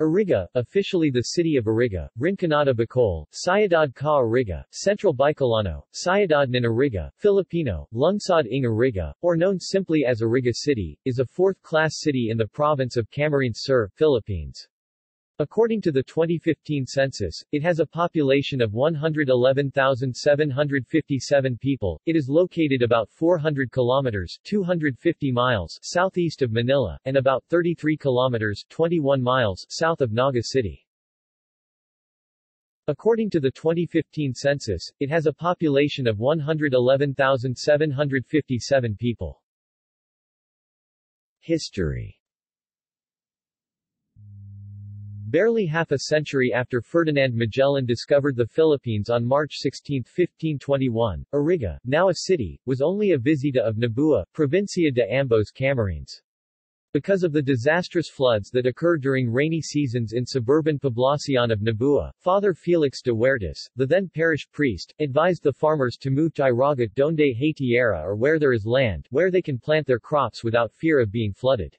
Iriga, officially the city of Iriga, Rinconada Bikol, Syudad ka Iriga, Central Bicolano, Syudad ng Iriga, Filipino, Lungsod ng Iriga, or known simply as Iriga City, is a fourth-class city in the province of Camarines Sur, Philippines. According to the 2015 census, it has a population of 111,757 people. It is located about 400 kilometers 250 miles southeast of Manila, and about 33 kilometers 21 miles south of Naga City. According to the 2015 census, it has a population of 111,757 people. History Barely half a century after Ferdinand Magellan discovered the Philippines on March 16, 1521, Iriga, now a city, was only a visita of Nabua, Provincia de Ambos Camarines. Because of the disastrous floods that occur during rainy seasons in suburban Poblacion of Nabua, Father Felix de Huertas, the then parish priest, advised the farmers to move to Iraga donde hay tierra or where there is land, where they can plant their crops without fear of being flooded.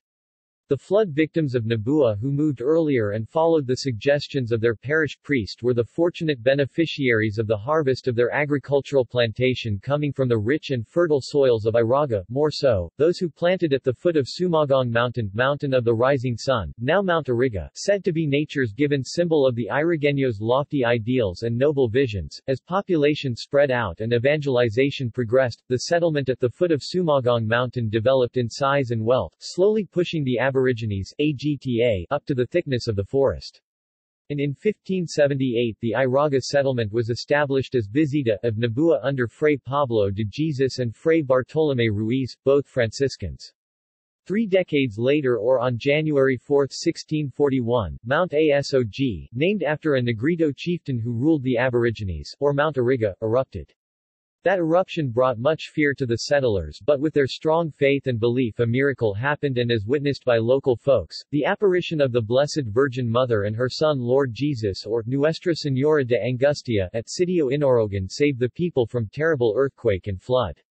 The flood victims of Nabua who moved earlier and followed the suggestions of their parish priest were the fortunate beneficiaries of the harvest of their agricultural plantation coming from the rich and fertile soils of Iraga, more so, those who planted at the foot of Sumagang Mountain, Mountain of the Rising Sun, now Mount Iriga, said to be nature's given symbol of the Irigeños' lofty ideals and noble visions. As population spread out and evangelization progressed, the settlement at the foot of Sumagang Mountain developed in size and wealth, slowly pushing the Aborigines AGTA, up to the thickness of the forest. And in 1578 the Iraga settlement was established as Visita of Nabua under Fray Pablo de Jesus and Fray Bartolomé Ruiz, both Franciscans. Three decades later or on January 4, 1641, Mount Asog, named after a Negrito chieftain who ruled the Aborigines, or Mount Iriga, erupted. That eruption brought much fear to the settlers but with their strong faith and belief a miracle happened and as witnessed by local folks, the apparition of the Blessed Virgin Mother and her Son Lord Jesus or Nuestra Señora de Angustia at Sitio Inorogan saved the people from terrible earthquake and flood.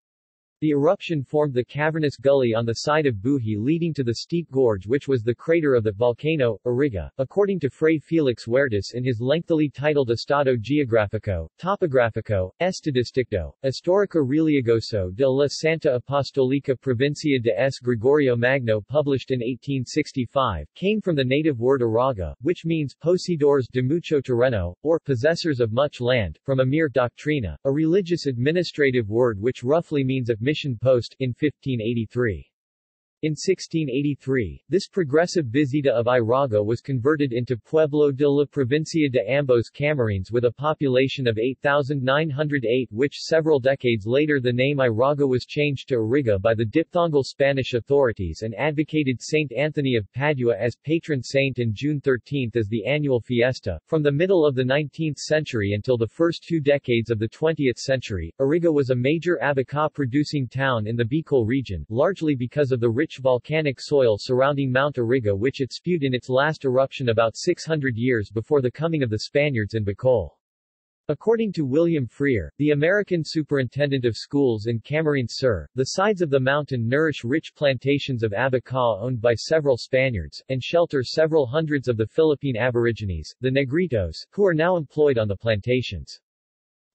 The eruption formed the cavernous gully on the side of Buhi leading to the steep gorge which was the crater of the volcano, Iriga. According to Fray Felix Huertas in his lengthily titled Estado Geográfico, Topográfico, Estadístico, Histórico Religioso de la Santa Apostolica Provincia de S. Gregorio Magno published in 1865, came from the native word Iraga, which means poseedores de mucho terreno, or possessors of much land, from a Amir Doctrina, a religious administrative word which roughly means a mission post, in 1583. In 1683, this progressive visita of Iraga was converted into Pueblo de la Provincia de Ambos Camarines with a population of 8,908 which several decades later the name Iraga was changed to Iriga by the diphthongal Spanish authorities and advocated Saint Anthony of Padua as patron saint and June 13 as the annual fiesta. From the middle of the 19th century until the first two decades of the 20th century, Iriga was a major abaca-producing town in the Bicol region, largely because of the rich volcanic soil surrounding Mount Iriga which it spewed in its last eruption about 600 years before the coming of the Spaniards in Bicol. According to William Freer, the American superintendent of schools in Camarines Sur, the sides of the mountain nourish rich plantations of abaca owned by several Spaniards, and shelter several hundreds of the Philippine Aborigines, the Negritos, who are now employed on the plantations.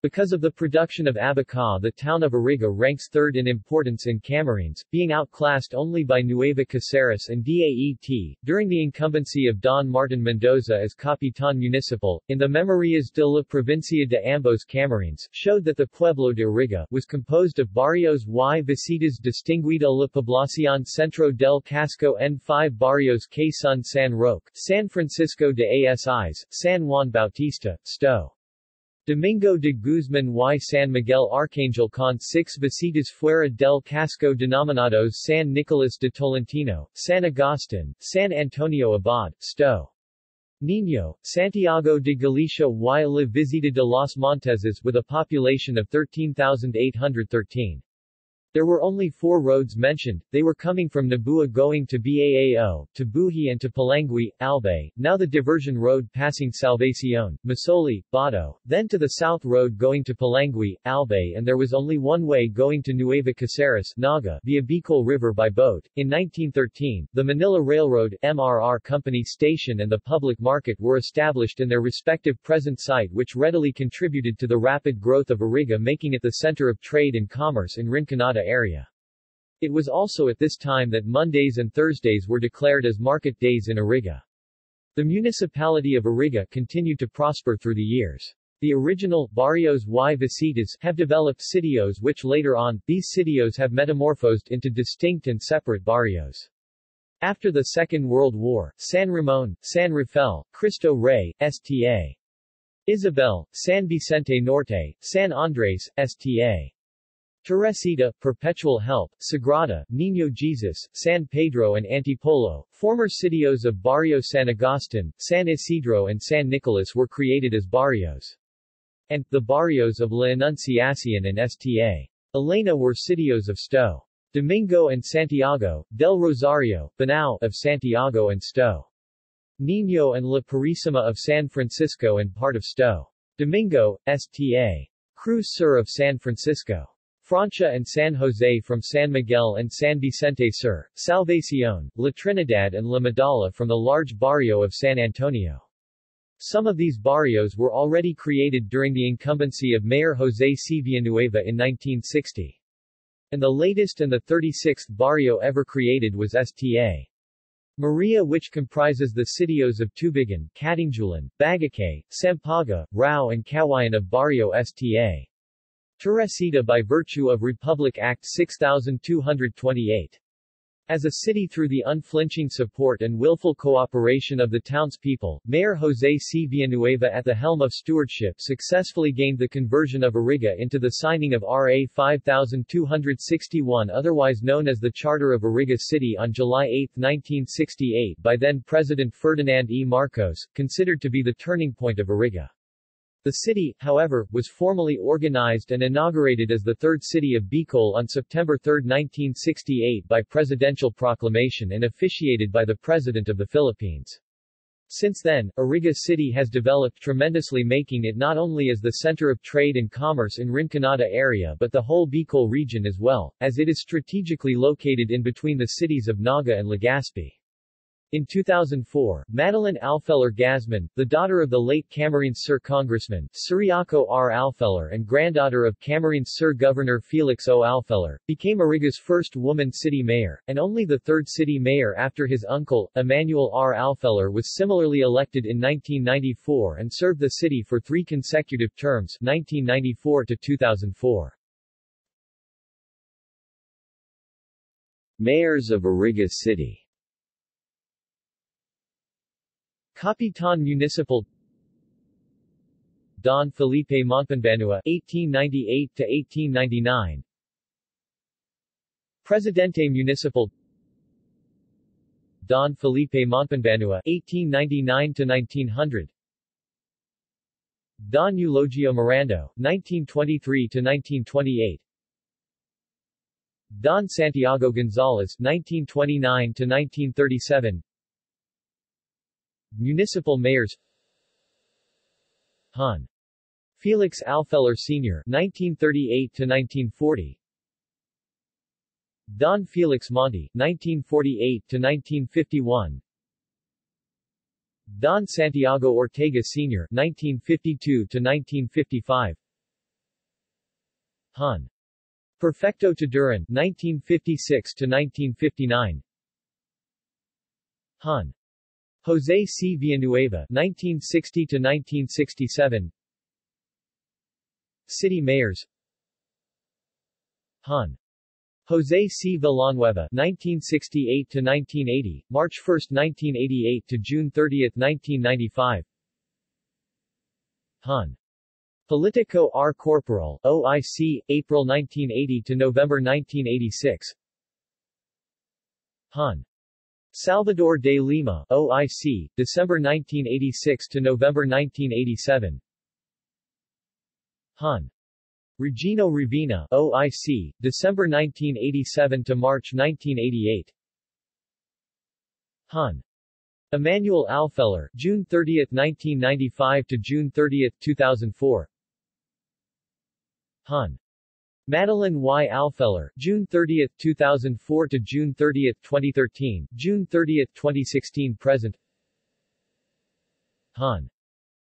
Because of the production of abaca the town of Iriga ranks third in importance in Camarines, being outclassed only by Nueva Caceres and DAET. During the incumbency of Don Martin Mendoza as Capitan Municipal, in the Memorias de la Provincia de Ambos Camarines, showed that the Pueblo de Iriga was composed of barrios y visitas distinguida la población centro del casco en five barrios que son San Roque, San Francisco de Asis, San Juan Bautista, Sto. Domingo de Guzman y San Miguel Arcangel con six visitas fuera del casco denominados San Nicolás de Tolentino, San Agustin, San Antonio Abad, Sto. Niño, Santiago de Galicia y la visita de los Monteses with a population of 13,813. There were only four roads mentioned, they were coming from Nabua going to Baao, to Buhi and to Polangui, Albay, now the diversion road passing Salvacion, Masoli, Bato, then to the south road going to Polangui, Albay and there was only one way going to Nueva Caceres, Naga, via Bicol River by boat. In 1913, the Manila Railroad, MRR Company station and the public market were established in their respective present site which readily contributed to the rapid growth of Iriga making it the center of trade and commerce in Rinconada area. It was also at this time that Mondays and Thursdays were declared as market days in Iriga. The municipality of Iriga continued to prosper through the years. The original barrios y visitas have developed sitios which later on, these sitios have metamorphosed into distinct and separate barrios. After the Second World War, San Ramon, San Rafael, Cristo Rey, Sta. Isabel, San Vicente Norte, San Andres, Sta. Teresita, Perpetual Help, Sagrada, Niño Jesus, San Pedro and Antipolo, former sitios of Barrio San Agustin, San Isidro and San Nicolas were created as barrios. And, the barrios of La Anunciacion and Sta. Elena were sitios of Sto. Domingo and Santiago, del Rosario, Banao of Santiago and Sto. Niño and La Purísima of San Francisco and part of Sto. Domingo, Sta. Cruz Sur of San Francisco. Francia and San Jose from San Miguel and San Vicente Sur, Salvacion, La Trinidad and La Medalla from the large barrio of San Antonio. Some of these barrios were already created during the incumbency of Mayor José C. Villanueva in 1960. And the latest and the 36th barrio ever created was Sta. Maria which comprises the sitios of Tubigan, Catingulan, Bagakay, Sampaga, Rao and Kawayan of Barrio Sta. Teresita by virtue of Republic Act 6228. As a city through the unflinching support and willful cooperation of the townspeople, Mayor José C. Villanueva at the helm of stewardship successfully gained the conversion of Iriga into the signing of RA 5261 otherwise known as the Charter of Iriga City on July 8, 1968 by then-President Ferdinand E. Marcos, considered to be the turning point of Iriga. The city, however, was formally organized and inaugurated as the third city of Bicol on September 3, 1968 by presidential proclamation and officiated by the President of the Philippines. Since then, Iriga City has developed tremendously making it not only as the center of trade and commerce in Rinconada area but the whole Bicol region as well, as it is strategically located in between the cities of Naga and Legazpi. In 2004, Madelaine Alfelor Gazmen, the daughter of the late Camarines Sur Congressman, Ciriaco R. Alfelor and granddaughter of Camarines Sur Governor Felix O. Alfelor, became Iriga's first woman city mayor, and only the third city mayor after his uncle, Emmanuel R. Alfelor was similarly elected in 1994 and served the city for three consecutive terms 1994 to 2004. Mayors of Iriga City Kapitan Municipal Don Felipe Montpanbanua (1898–1899), Presidente Municipal Don Felipe Montpanbanua (1899–1900), Don Eulogio Mirando (1923–1928), Don Santiago Gonzalez (1929–1937). Municipal mayors Hon. Felix Alfelor Sr. 1938-1940 Don Felix Monte 1948-1951 Don Santiago Ortega Sr. 1952-1955 Hon. Perfecto Taduran 1956-1959 Hon. José C. Villanueva 1960-1967 City Mayors Hon. José C. Villanueva 1968-1980, March 1, 1988 to June 30, 1995 Hon. Politico R. Corporal, OIC, April 1980 to November 1986 Hon. Salvador de Lima, OIC, December 1986 to November 1987. Hon. Regino Rivina OIC, December 1987 to March 1988 Hun. Emmanuel Alfelor, June 30, 1995 to June 30, 2004 Hun. Madelaine Y. Alfelor, June 30, 2004 to June 30, 2013, June 30, 2016 present Hun.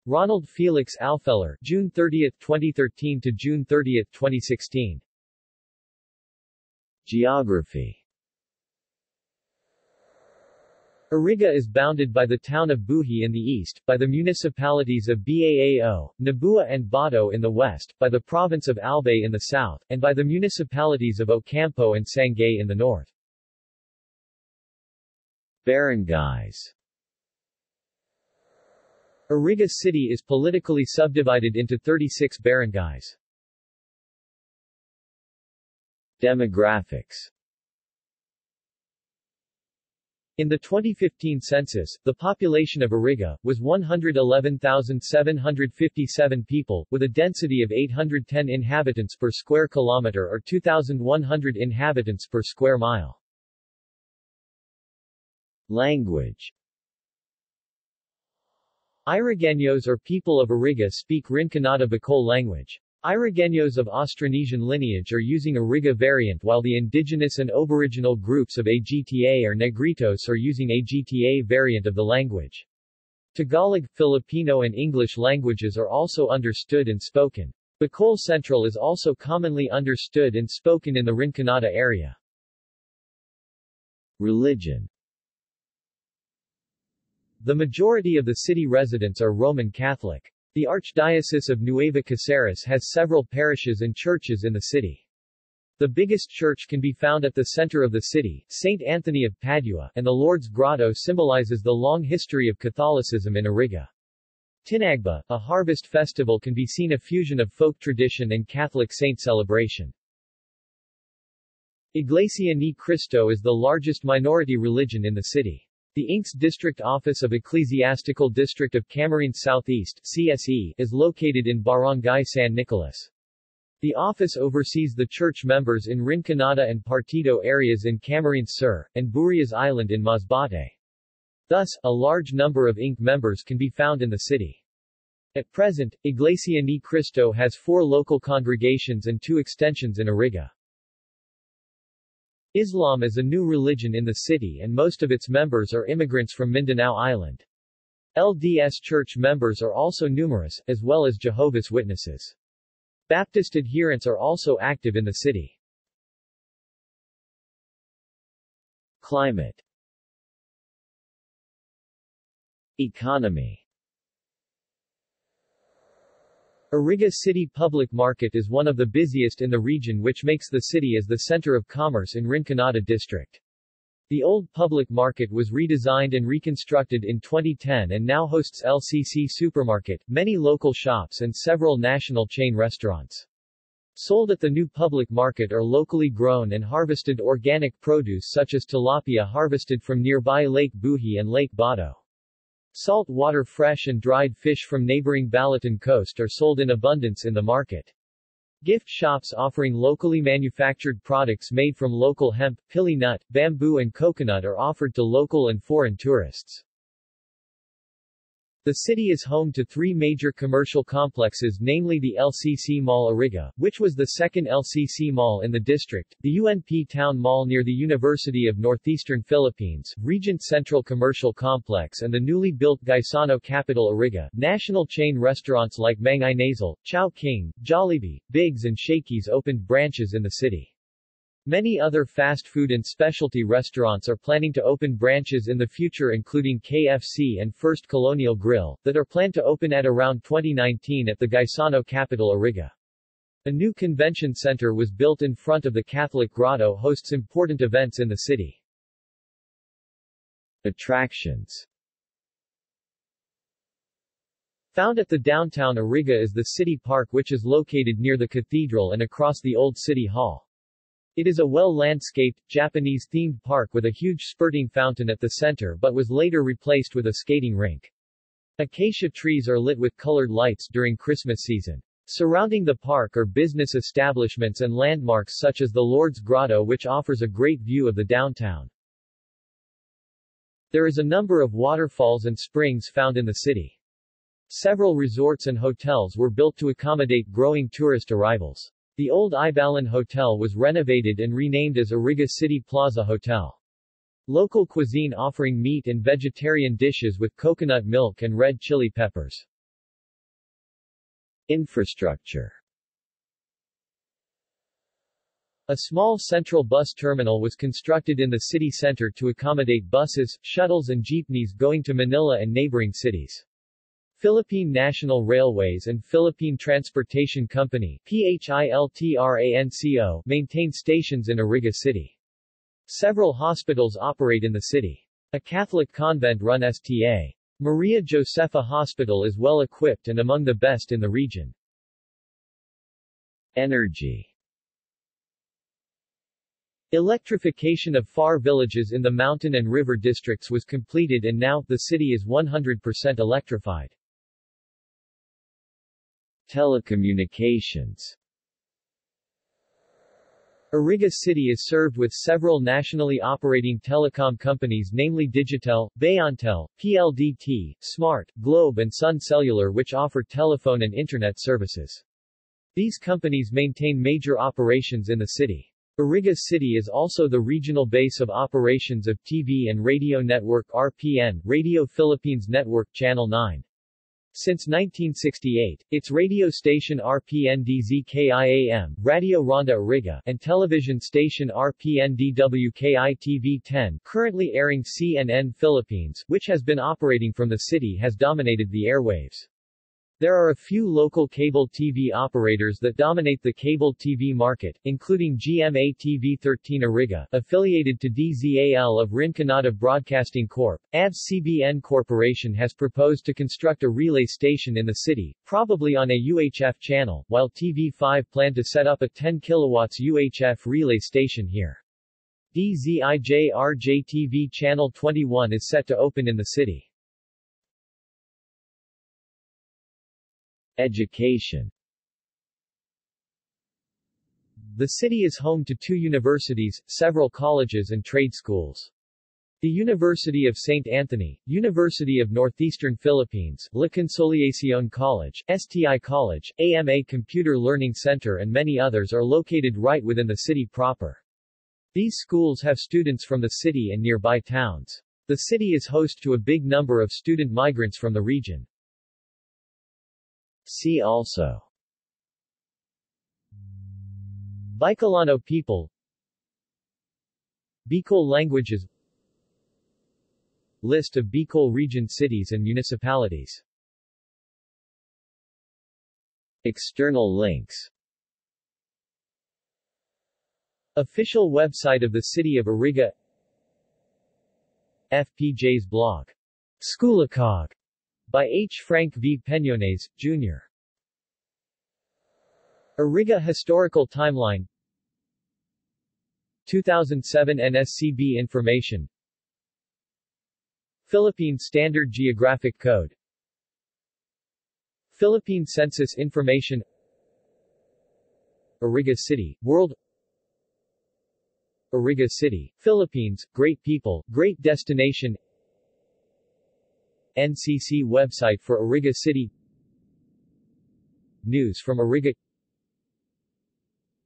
Ronald Felix Alfelor, June 30, 2013 to June 30, 2016. Geography Iriga is bounded by the town of Buhi in the east, by the municipalities of Baao, Nabua and Bato in the west, by the province of Albay in the south, and by the municipalities of Ocampo and Sagñay in the north. Barangays Iriga City is politically subdivided into 36 barangays. Demographics in the 2015 census, the population of Iriga, was 111,757 people, with a density of 810 inhabitants per square kilometer or 2,100 inhabitants per square mile. Language Irigeños or people of Iriga speak Rinconada Bicol language. Irigeños of Austronesian lineage are using Iriga variant while the indigenous and aboriginal groups of Agta or Negritos are using Agta variant of the language. Tagalog, Filipino and English languages are also understood and spoken. Bicol Central is also commonly understood and spoken in the Rinconada area. Religion the majority of the city residents are Roman Catholic. The Archdiocese of Nueva Caceres has several parishes and churches in the city. The biggest church can be found at the center of the city, St. Anthony of Padua, and the Lord's Grotto symbolizes the long history of Catholicism in Iriga. Tinagba, a harvest festival can be seen a fusion of folk tradition and Catholic saint celebration. Iglesia Ni Cristo is the largest minority religion in the city. The INC's District Office of Ecclesiastical District of Camarines Southeast CSE, is located in Barangay San Nicolas. The office oversees the church members in Rinconada and Partido areas in Camarines Sur, and Burias Island in Masbate. Thus, a large number of INC members can be found in the city. At present, Iglesia Ni Cristo has four local congregations and two extensions in Iriga. Islam is a new religion in the city and most of its members are immigrants from Mindanao Island. LDS Church members are also numerous, as well as Jehovah's Witnesses. Baptist adherents are also active in the city. Climate Economy Iriga City Public Market is one of the busiest in the region which makes the city as the center of commerce in Rinconada district. The old public market was redesigned and reconstructed in 2010 and now hosts LCC Supermarket, many local shops and several national chain restaurants. Sold at the new public market are locally grown and harvested organic produce such as tilapia harvested from nearby Lake Buhi and Lake Bato. Salt water fresh and dried fish from neighboring Balatan coast are sold in abundance in the market. Gift shops offering locally manufactured products made from local hemp, pili nut, bamboo and coconut are offered to local and foreign tourists. The city is home to three major commercial complexes namely the LCC Mall Iriga, which was the second LCC mall in the district, the UNP Town Mall near the University of Northeastern Philippines, Regent Central Commercial Complex and the newly built Gaisano Capital Iriga. National chain restaurants like Mang Inasal, Chowking, Jollibee, Biggs and Shakey's opened branches in the city. Many other fast food and specialty restaurants are planning to open branches in the future including KFC and First Colonial Grill, that are planned to open at around 2019 at the Gaisano capital Iriga. A new convention center was built in front of the Catholic Grotto hosts important events in the city. Attractions Found at the downtown Iriga is the City Park which is located near the cathedral and across the old City Hall. It is a well-landscaped, Japanese-themed park with a huge spurting fountain at the center but was later replaced with a skating rink. Acacia trees are lit with colored lights during Christmas season. Surrounding the park are business establishments and landmarks such as the Lord's Grotto which offers a great view of the downtown. There is a number of waterfalls and springs found in the city. Several resorts and hotels were built to accommodate growing tourist arrivals. The old Ibalan Hotel was renovated and renamed as Iriga City Plaza Hotel. Local cuisine offering meat and vegetarian dishes with coconut milk and red chili peppers. Infrastructure A small central bus terminal was constructed in the city center to accommodate buses, shuttles and jeepneys going to Manila and neighboring cities. Philippine National Railways and Philippine Transportation Company PHILTRANCO maintain stations in Iriga City. Several hospitals operate in the city. A Catholic convent run Sta. Maria Josefa Hospital is well equipped and among the best in the region. Energy Electrification of far villages in the mountain and river districts was completed and now, the city is 100% electrified. Telecommunications Iriga City is served with several nationally operating telecom companies namely Digitel, Bayantel, PLDT, Smart, Globe and Sun Cellular which offer telephone and internet services. These companies maintain major operations in the city. Iriga City is also the regional base of operations of TV and radio network RPN, Radio Philippines Network Channel 9. Since 1968, its radio station RPNDZKIAM, Radio Ronda Iriga, and television station RPNDWKI-TV10, currently airing CNN Philippines, which has been operating from the city has dominated the airwaves. There are a few local cable TV operators that dominate the cable TV market, including GMA TV 13 Iriga, affiliated to DZAL of Rinconada Broadcasting Corp. ABS-CBN Corporation has proposed to construct a relay station in the city, probably on a UHF channel, while TV5 plan to set up a 10 kW UHF relay station here. DZIJ-RJ-TV Channel 21 is set to open in the city. Education The city is home to two universities, several colleges and trade schools. The University of St. Anthony, University of Northeastern Philippines, La Consolacion College, STI College, AMA Computer Learning Center and many others are located right within the city proper. These schools have students from the city and nearby towns. The city is host to a big number of student migrants from the region. See also. Bicolano people. Bicol languages. List of Bicol region cities and municipalities. External links. Official website of the City of Iriga FPJ's blog. Schoolacog by H. Frank V. Peñones, Jr. Iriga Historical Timeline 2007 NSCB Information Philippine Standard Geographic Code Philippine Census Information Iriga City, World Iriga City, Philippines, Great People, Great Destination NCC website for Iriga City. News from Iriga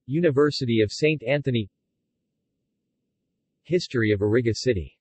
University of St. Anthony. History of Iriga City